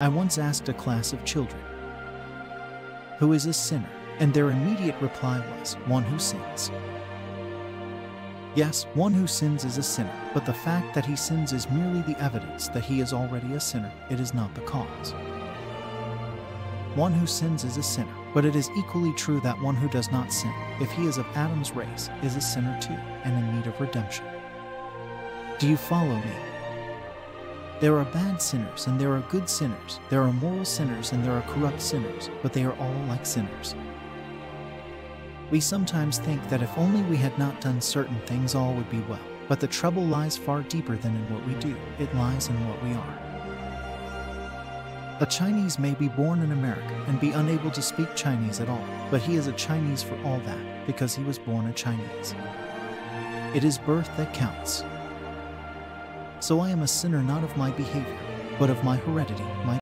I once asked a class of children, Who is a sinner? And their immediate reply was, One who sins. Yes, one who sins is a sinner, but the fact that he sins is merely the evidence that he is already a sinner, it is not the cause. One who sins is a sinner, but it is equally true that one who does not sin, if he is of Adam's race, is a sinner too, and in need of redemption. Do you follow me? There are bad sinners and there are good sinners. There are moral sinners and there are corrupt sinners, but they are all like sinners. We sometimes think that if only we had not done certain things, all would be well. But the trouble lies far deeper than in what we do, it lies in what we are. A Chinese may be born in America and be unable to speak Chinese at all, but he is a Chinese for all that because he was born a Chinese. It is birth that counts. So I am a sinner not of my behavior, but of my heredity, my